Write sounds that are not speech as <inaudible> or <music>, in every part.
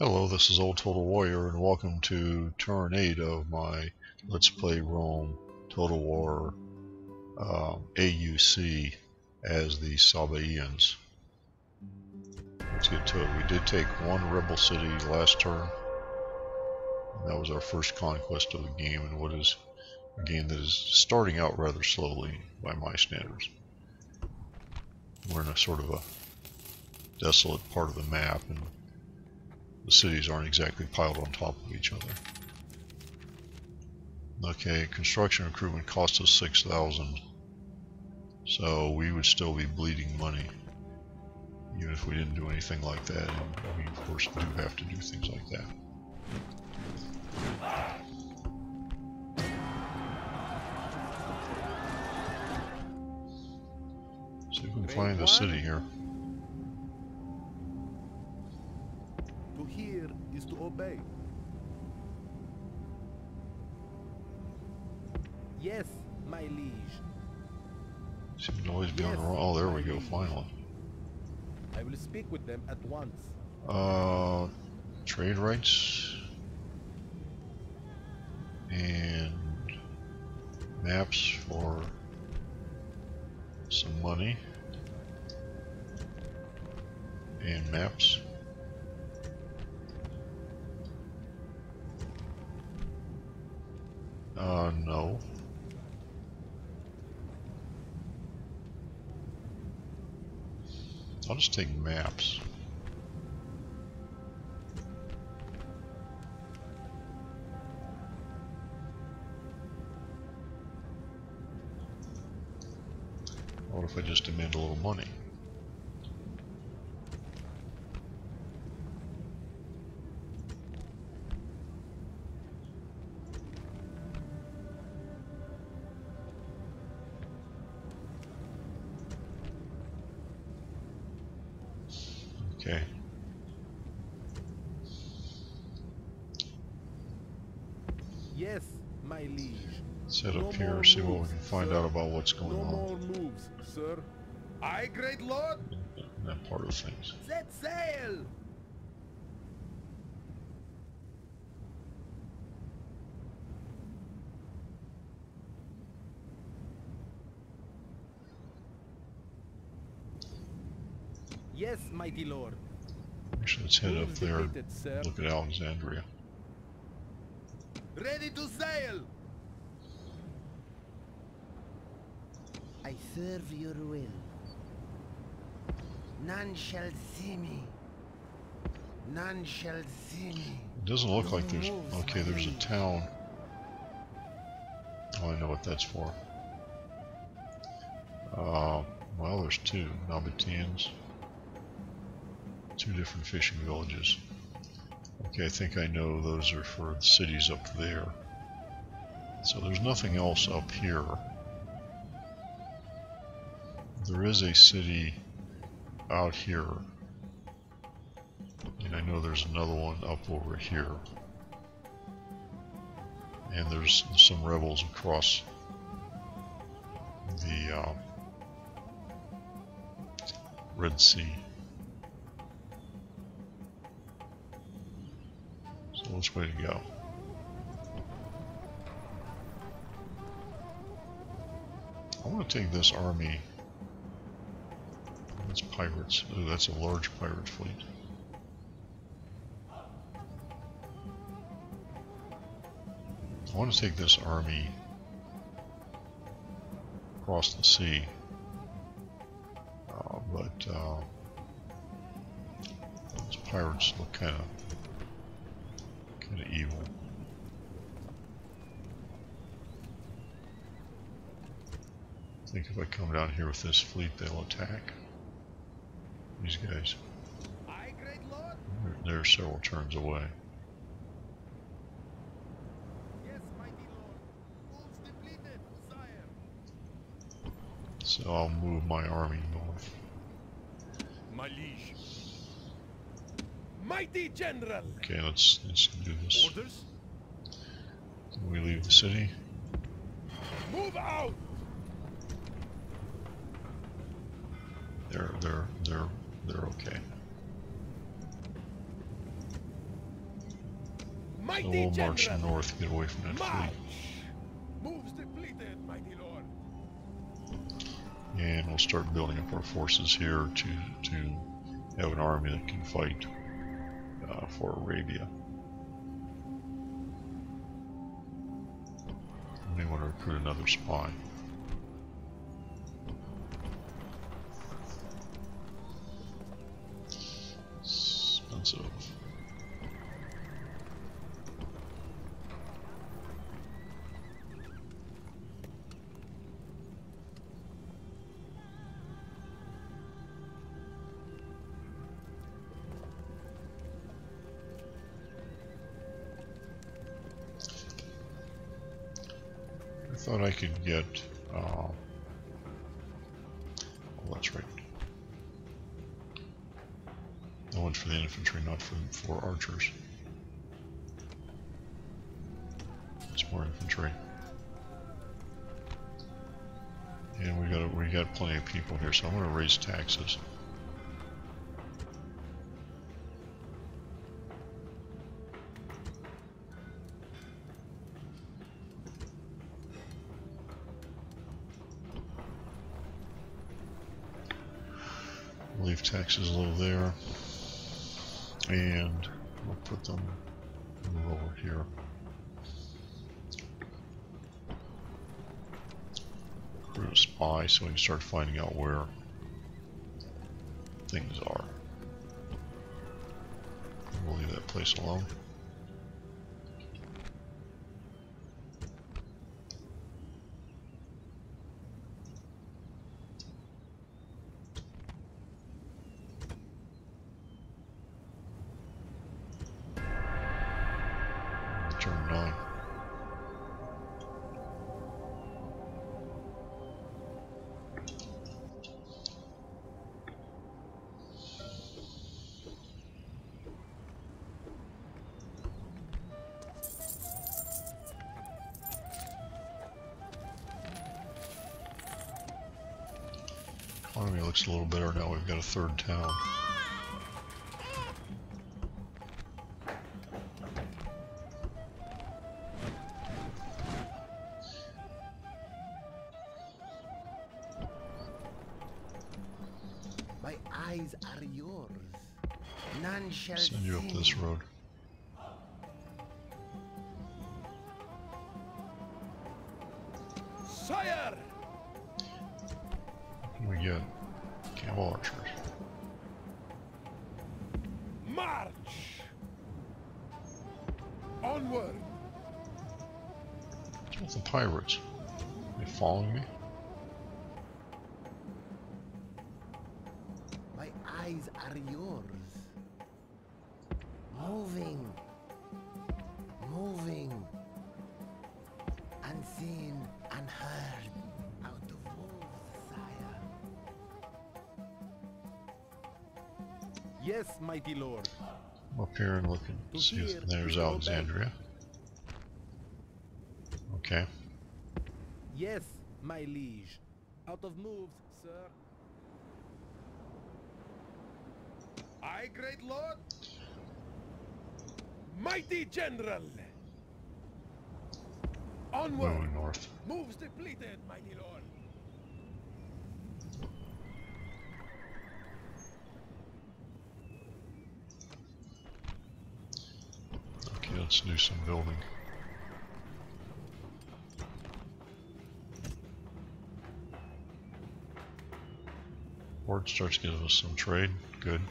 Hello, this is Old Total Warrior, and welcome to turn 8 of my Let's Play Rome Total War um, AUC as the Sabaeans. Let's get to it. We did take one rebel city last turn. That was our first conquest of the game, and what is a game that is starting out rather slowly by my standards. We're in a sort of a desolate part of the map, and the cities aren't exactly piled on top of each other. Okay, construction recruitment cost us 6,000. So we would still be bleeding money. Even if we didn't do anything like that. And we of course do have to do things like that. See if we can find the city here. Obey. Yes, my liege. Seems to always be yes, on the wrong. Oh, there we go, finally. I will speak with them at once. Uh, trade rights. And maps for some money. And maps. Uh, no. I'll just take maps. What if I just demand a little money? Okay. Yes, my liege. Set up no here, see what we can find sir. out about what's going no on. No more moves, sir. I, great lord. that part of things. Set sail. Yes, mighty lord. Actually, let's head up there. Look at Alexandria. Ready to sail. I serve your will. None shall see me. None shall see me. It doesn't look like there's... Okay, there's a town. Oh, I know what that's for. Uh, well, there's two. Nabateans two different fishing villages. Okay, I think I know those are for the cities up there. So there's nothing else up here. There is a city out here. And I know there's another one up over here. And there's some rebels across the uh, Red Sea. So which way to go. I want to take this army. Pirates. Ooh, that's a large pirate fleet. I want to take this army across the sea. Uh, but uh, those pirates look kind of kind of evil. I think if I come down here with this fleet, they'll attack. These guys. They're, they're several turns away. So I'll move my army north. My liege. Mighty General. Okay, let's let's do this. Orders. Can we leave the city? Move out. They're they're they're they're okay. So we'll march north, get away from that March. fleet, Moves depleted, mighty lord. and we'll start building up our forces here to to have an army that can fight uh, for Arabia. We may want to recruit another spy. Expensive. I thought I could get. Uh, oh, that's right. For the infantry, not for for archers. It's more infantry. And we got we got plenty of people here, so I'm going to raise taxes. Leave taxes low there. And we'll put them over here. Recruit a spy so we can start finding out where things are. We'll leave that place alone. Got a third town. My eyes are yours. None shall Send you up this road. Yes, mighty lord. I'm up here and looking. To See if there's is to obey. Alexandria. Okay. Yes, my liege. Out of moves, sir. I, great lord. Mighty general. Onward. Moving north. Moves depleted, mighty lord. Do some building. Port starts giving us some trade. Good.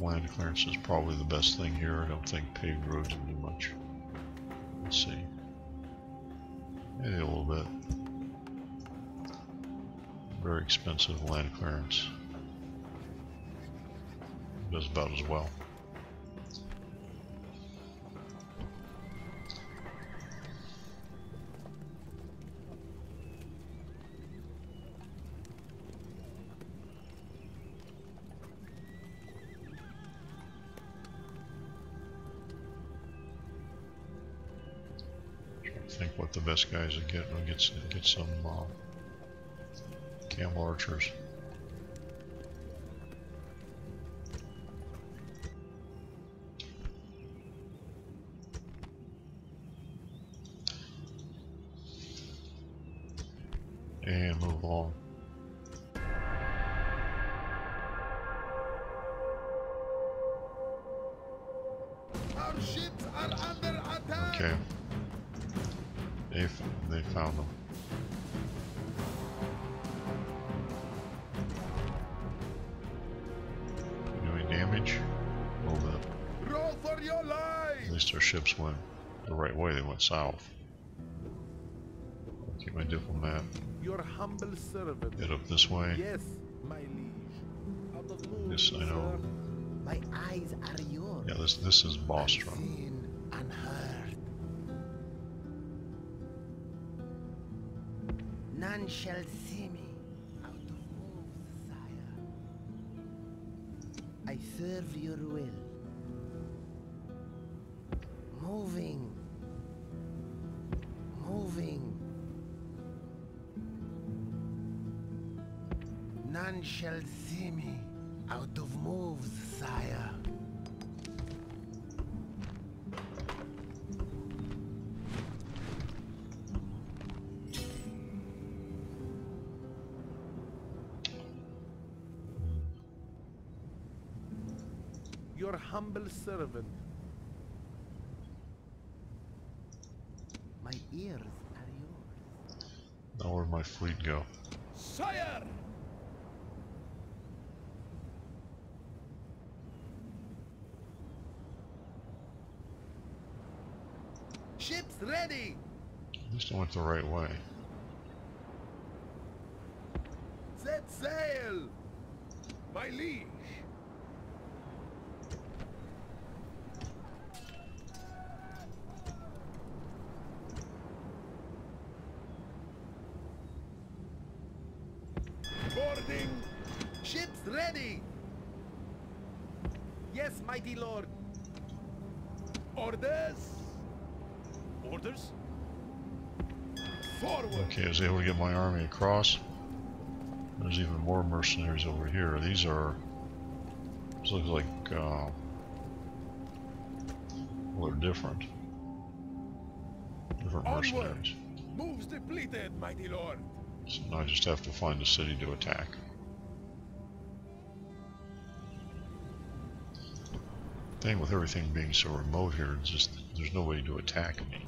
Land clearance is probably the best thing here. I don't think paved roads will do much. Let's see. Maybe a little bit. Very expensive land clearance. Does about as well. Best guys to get. We'll get some, get some uh, camel archers. And move on. Our ships are under attack. Okay. They they found them. Doing damage? A little bit. Roll for your At least our ships went the right way. They went south. Keep my diplomat. Your humble servant. Head up this way. Yes, my liege. Out of move, Yes, I know. sir. My eyes are yours. Yeah, this this is Bostra. Shall see me out of moves, sire. I serve your will. Your humble servant. My ears are yours. Now where'd my fleet go? Sire! Ships ready! At least I went the right way. Set sail! My liege! Boarding! Ships ready! Yes, mighty lord. Orders! Orders? Forward! Okay, I was able to get my army across. There's even more mercenaries over here. These are. This looks like. Uh, well, they're different. Different Onward. mercenaries. Moves depleted, mighty lord! So now I just have to find a city to attack. Thing with everything being so remote here, it's just there's no way to attack me.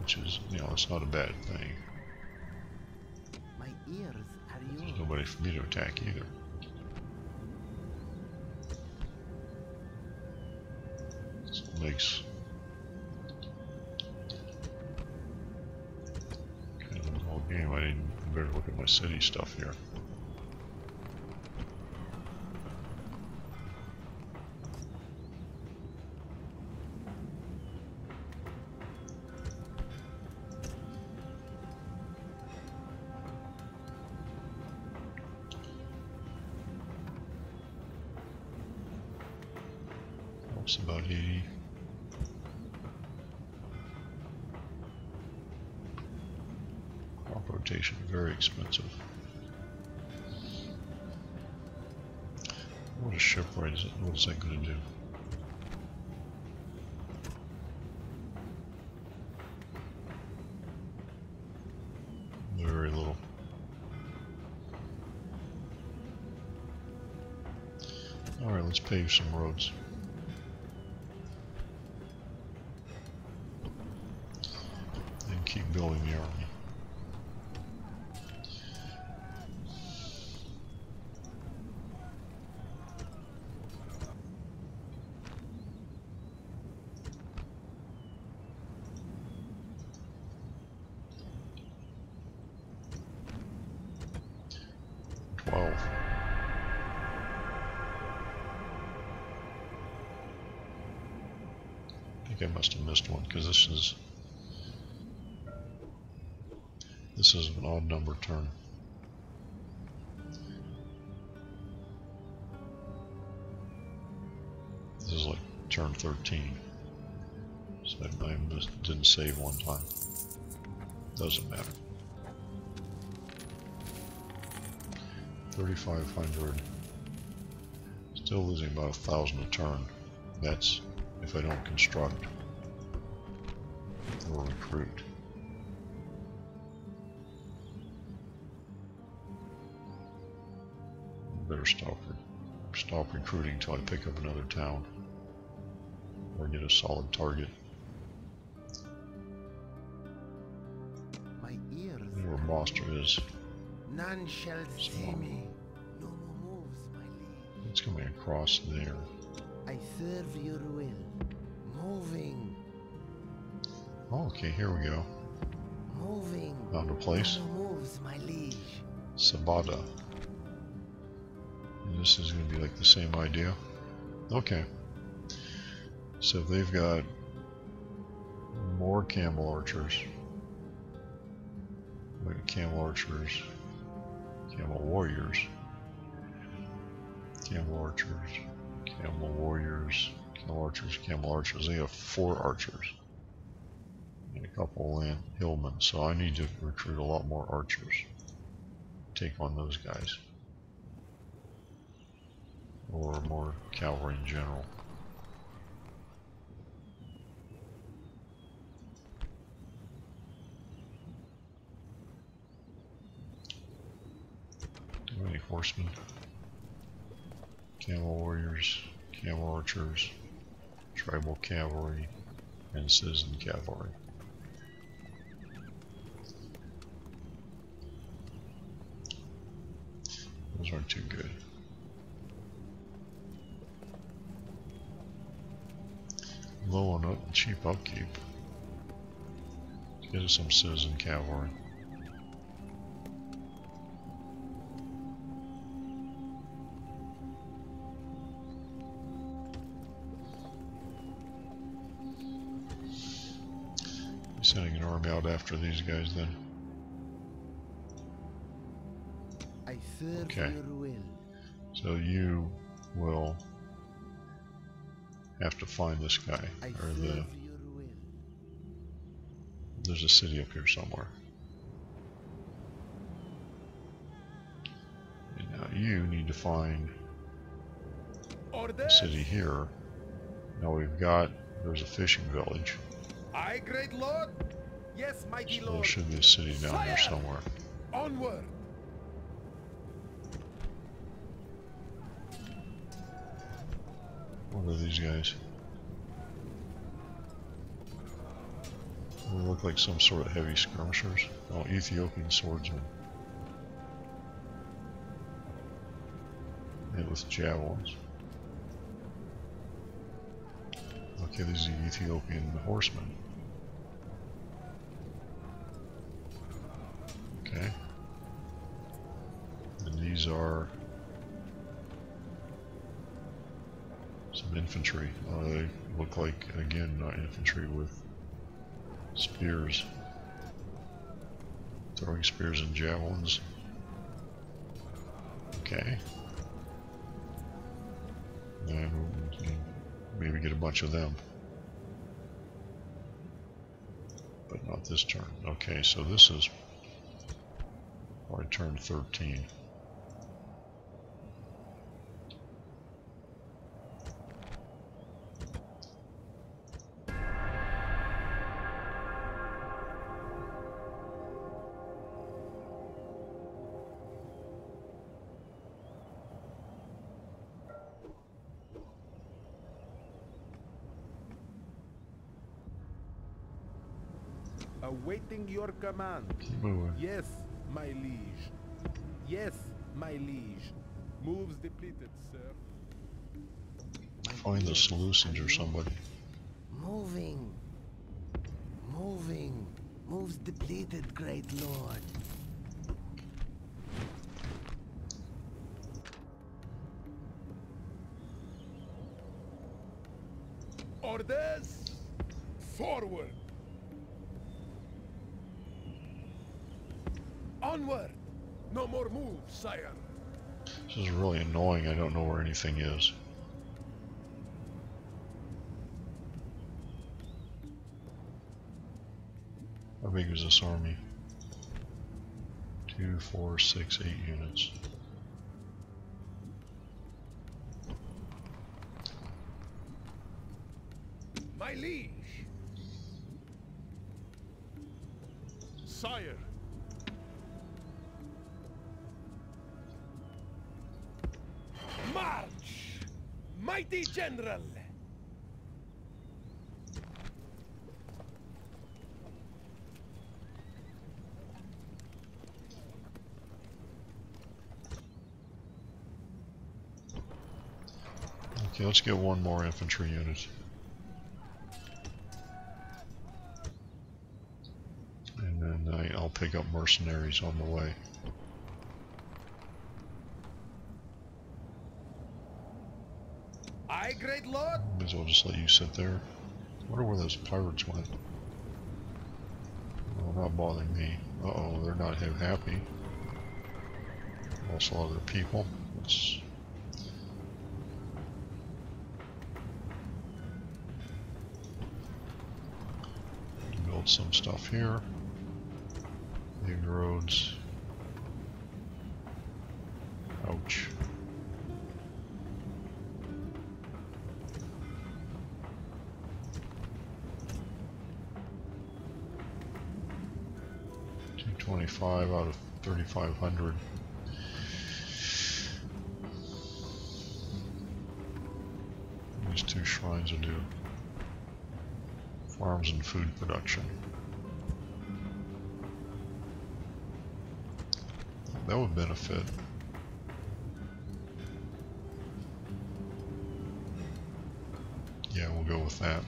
Which is, you know, it's not a bad thing. Ears are There's nobody for me to attack either. So it makes kind of a whole game. I didn't better look at my city stuff here. Let's pave some roads. Because this is this is an odd number turn. This is like turn 13. So I, I didn't save one time. Doesn't matter. 3,500. Still losing about a thousand a turn. That's if I don't construct recruit. Better stop stop recruiting until I pick up another town or get a solid target. My ears. where Monster is. None shall see me. No more moves, my liege. It's coming across there. I serve your will. Moving, Oh, okay, here we go. moving. Found a place. Moves, my liege. Sabada. And this is going to be like the same idea. Okay. So they've got more camel archers. Wait, camel archers. Camel warriors. Camel archers. Camel warriors. Camel archers. Camel archers. They have four archers. And a couple hillmen. So I need to recruit a lot more archers take on those guys. Or more cavalry in general. Do any horsemen? Camel warriors, camel archers, tribal cavalry, and citizen cavalry. Those aren't too good. Low on up, cheap upkeep. Get us some citizen cavalry. Sending an army out after these guys then. Okay. So you will have to find this guy, or the there's a city up here somewhere. And now you need to find a city here. Now we've got there's a fishing village, Aye, great lord. Yes, mighty so there should be a city down here Fire! somewhere. Onward. What are these guys? They look like some sort of heavy skirmishers. Oh, Ethiopian swordsmen. And with javelins. Okay, these are Ethiopian horsemen. Okay. And these are infantry. Uh, they look like, again, uh, infantry with spears. Throwing spears and javelins. Okay. Maybe get a bunch of them. But not this turn. Okay, so this is probably turn 13. Awaiting your command. Keep moving. Yes, my liege. Yes, my liege. Moves depleted, sir. Find the ears Seleucids or somebody. Moving. Moving. Moves depleted, great lord. This is really annoying. I don't know where anything is. How big is this army? Two, four, six, eight units. Mighty general! Okay, let's get one more infantry unit. And then I, I'll pick up mercenaries on the way. Aye, great lord! May as well just let you sit there. wonder where those pirates went. Well, not bothering me. Uh-oh, they're not ha- happy. Lost a lot of their people. Let's build some stuff here. Big roads. 25 out of 3,500. These two shrines are new. Farms and food production. That would benefit. Yeah, we'll go with that.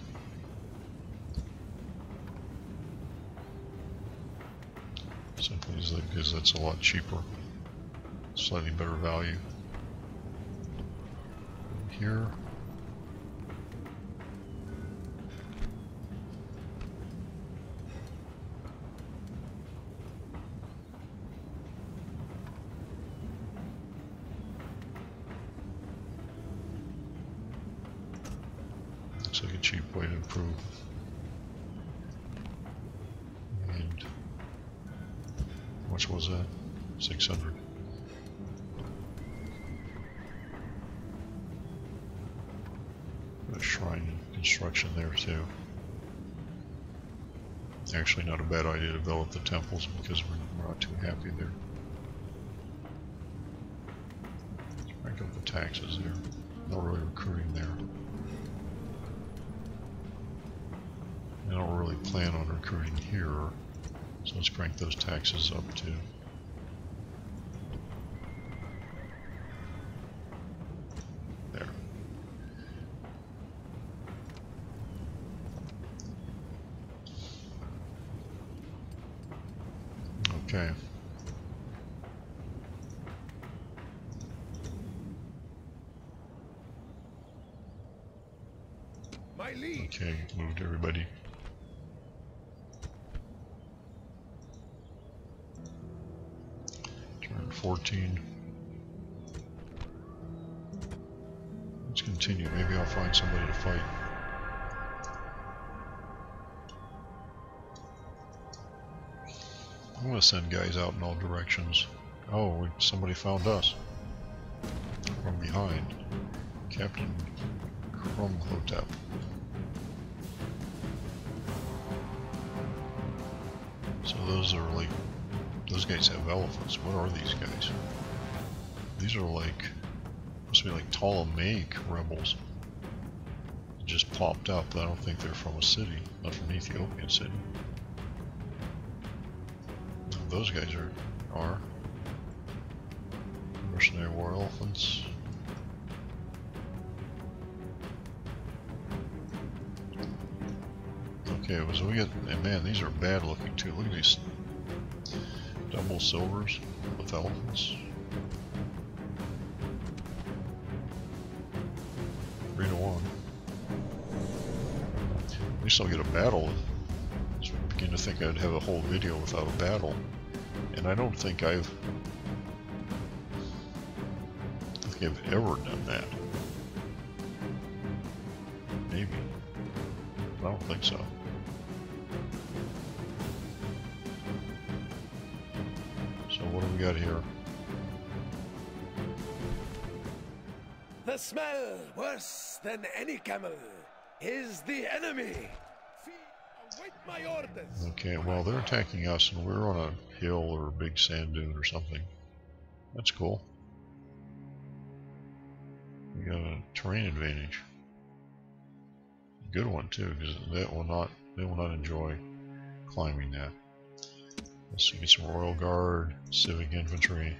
Simply because that's a lot cheaper. Slightly better value. Here. Looks like a cheap way to improve. And how much was that? 600. Put a shrine construction there too. Actually not a bad idea to develop the temples because we're, we're not too happy there. Crank up the taxes there. Not really recruiting there. I don't really plan on recruiting here, so let's crank those taxes up too. There. Okay. My liege! Okay, moved everybody. Turn 14. Let's continue. Maybe I'll find somebody to fight. I'm gonna send guys out in all directions. Oh, somebody found us. From behind. Captain Krumhotep. Those are like, those guys have elephants. What are these guys? These are like, must be like Ptolemaic rebels. Just popped up, I don't think they're from a city, not from an Ethiopian city. Those guys are, are. Mercenary war elephants. Okay, so we get, and man, these are bad looking too. Look at these double silvers with elephants. Three to one. At least I'll get a battle. I beginning to think I'd have a whole video without a battle. And I don't think I've I think I've ever done that. Maybe. I don't think so. Got here? The smell, worse than any camel, is the enemy. Await my orders. Okay, well they're attacking us and we're on a hill or a big sand dune or something. That's cool. We got a terrain advantage. Good one too, because that will not they will not enjoy climbing that. Let's get some Royal Guard, Civic Infantry.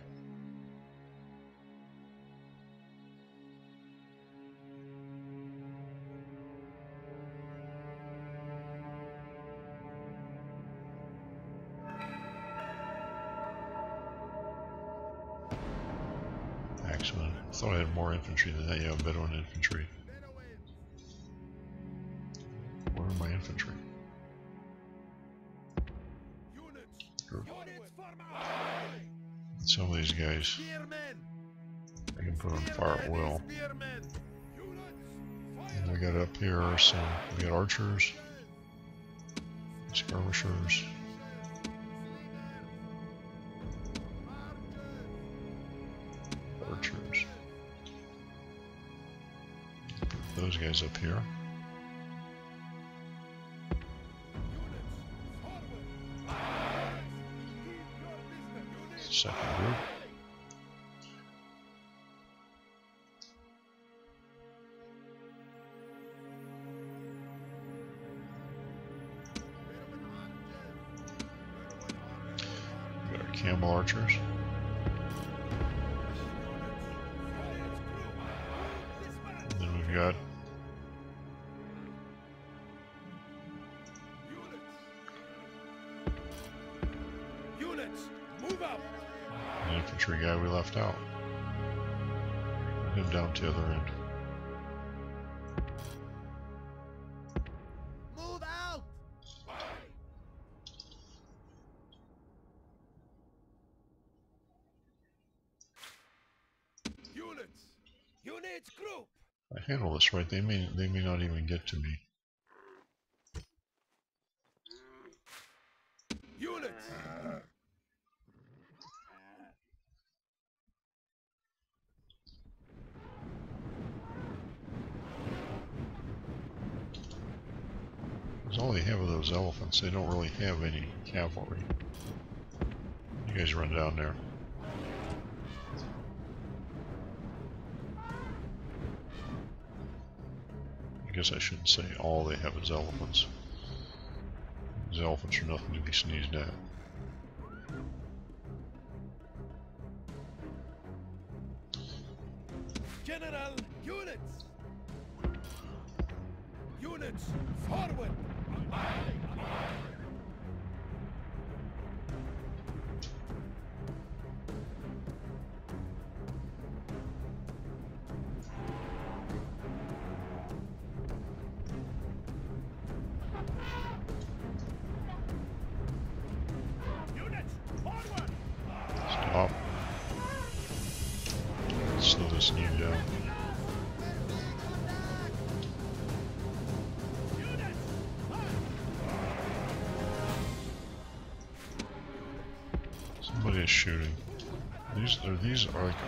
I thought I had more infantry than that. Yeah, Bedouin infantry. Guys! I can put on fire at will. And we got up here some we got archers, skirmishers, archers. Put those guys up here. Second group. Camel archers. And then we've got Units! Move the infantry guy we left out. Him down to the other end. This right. They may they may not even get to me. Units! Because all they have are those elephants. They don't really have any cavalry. You guys run down there. Guess I shouldn't say all they have is elephants. These elephants are nothing to be sneezed at.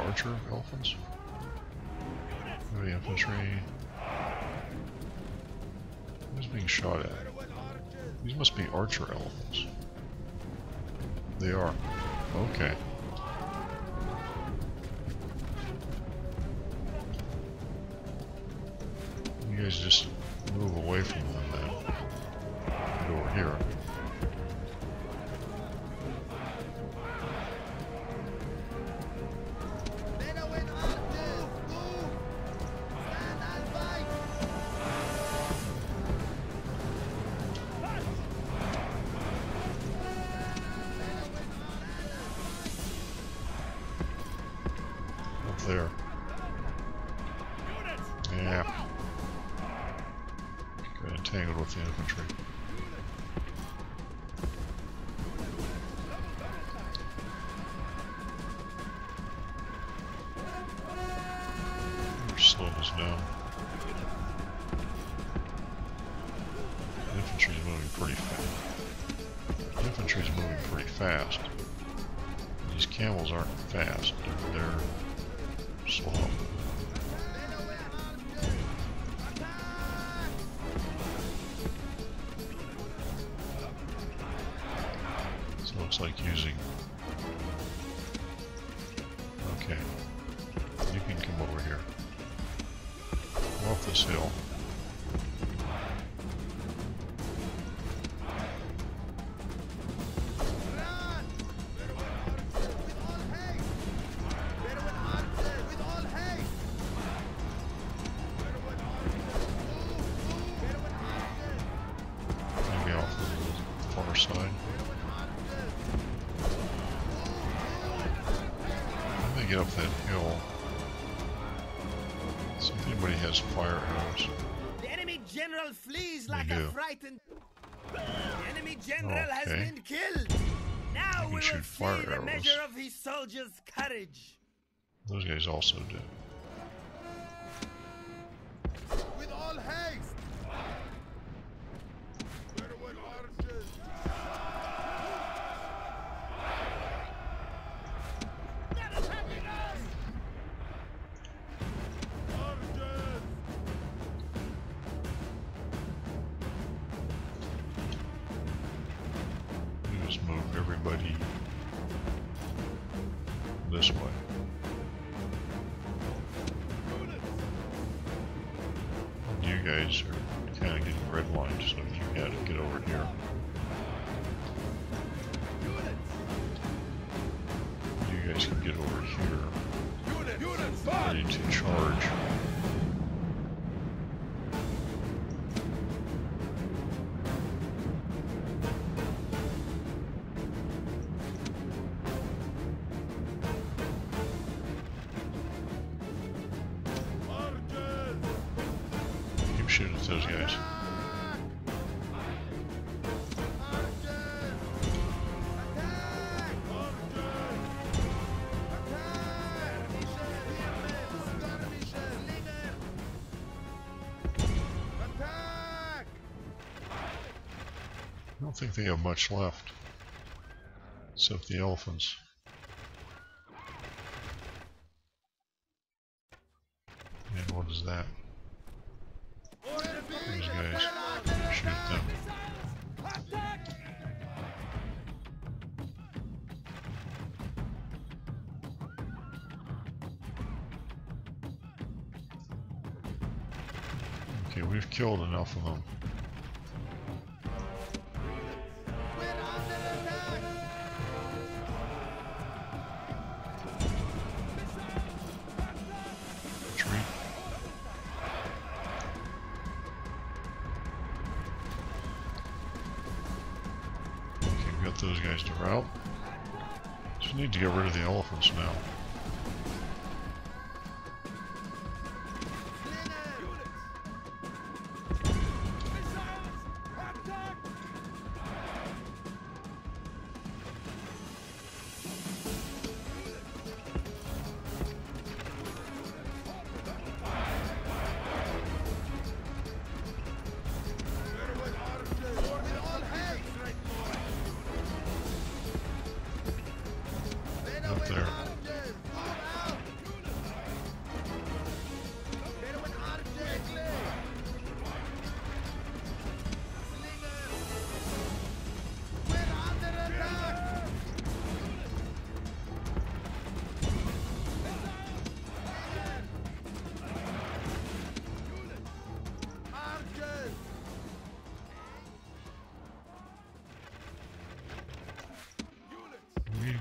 Archer elephants? Heavy infantry. Who's being shot at? These must be archer elephants. They are. Okay. You guys just move away from them then. Get over here. Camels aren't fast, general flees like a frightened. The <laughs> enemy general has Okay. been killed. Now we will see the measure of his soldiers' courage. Those guys also do. Can get over here, ready to charge. Don't think they have much left. Except the elephants. And what is that? These guys. Shoot them. Okay, we've killed enough of them. Guys. Just need to get rid of the elephants now.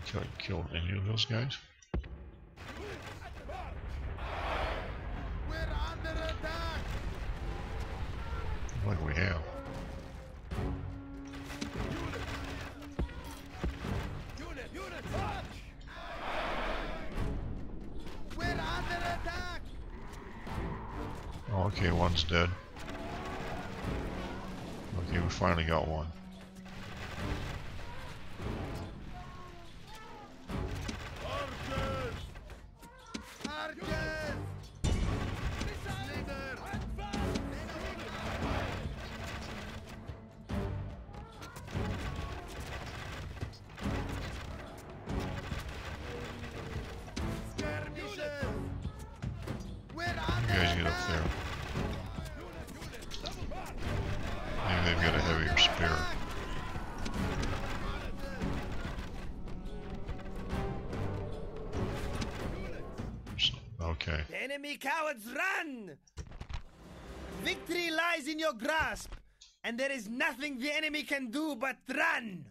We ki- killed any of those guys? What do we have? Oh, okay, one's dead. Okay, we finally got one. Grasp, and there is nothing the enemy can do but run!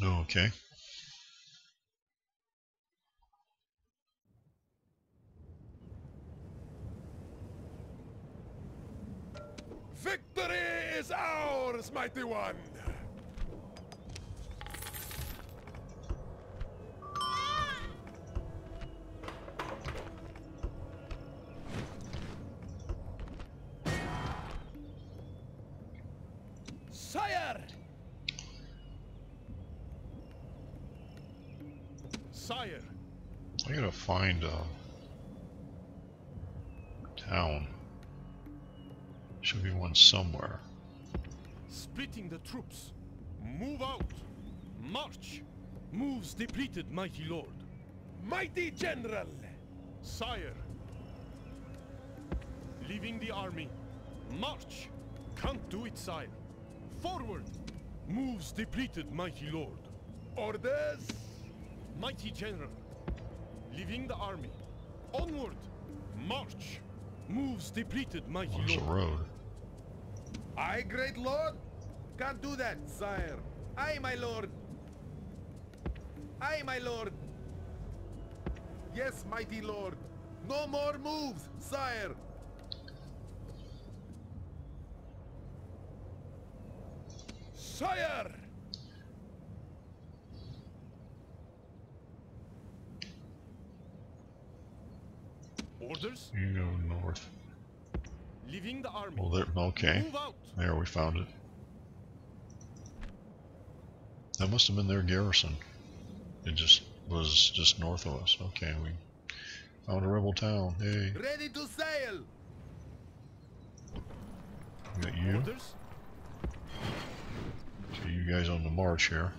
Oh, okay. Is ours, mighty one! Sire! Sire, I gotta find a town. Should be one somewhere. Splitting the troops. Move out. March. Moves depleted, mighty lord. Mighty general! Sire. Leaving the army. March. Can't do it, sire. Forward. Moves depleted, mighty lord. Orders! Mighty general. Leaving the army. Onward. March. Moves depleted, mighty There's a lord. road. Aye, great lord! Can't do that, sire. Aye, my lord. Aye, my lord. Yes, mighty lord. No more moves, sire. Sire! Orders. You go north. Leaving the army. Well, there. Okay. Move out. There, we found it. That must have been their garrison. It just was just north of us. Okay, we found a rebel town. Hey, Ready to sail! we got you. Orders. Okay, you guys on the march here.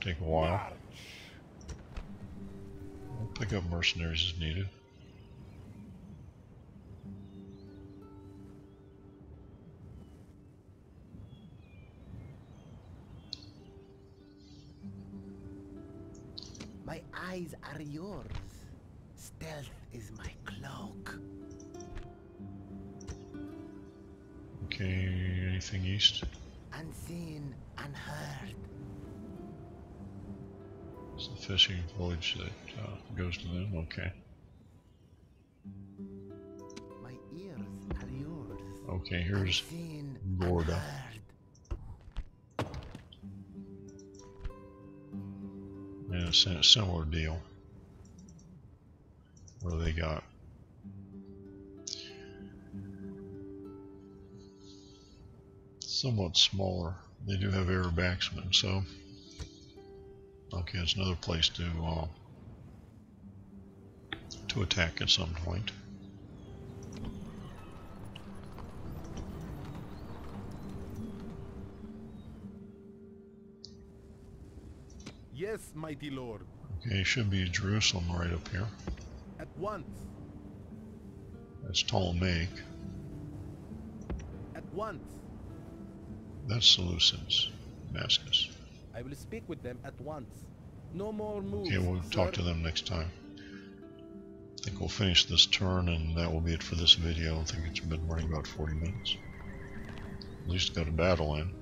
Take a while. We'll pick up mercenaries as needed. My eyes are yours. Stealth is my cloak. Okay, anything east? Unseen, unheard. It's the fishing village that uh, goes to them. Okay. My ears are yours. Okay, here's Unseen, Gorda. unheard. Similar deal. where they got? Somewhat smaller. They do have air backsmen, so okay, it's another place to uh, to attack at some point. Yes, mighty lord. Okay, it should be Jerusalem right up here. At once. That's Ptolemaic. At once. That's Seleucids, Damascus. I will speak with them at once. No more moves. Okay, we'll talk to them next time. I think we'll finish this turn and that will be it for this video. I think it's been running about 40 minutes. At least got a battle in.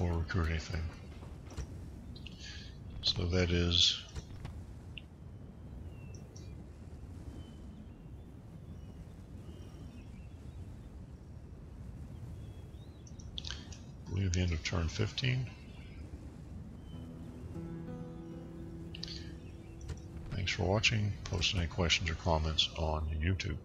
or recruit anything. So that is I believe the end of turn 15. Thanks for watching. Post any questions or comments on YouTube.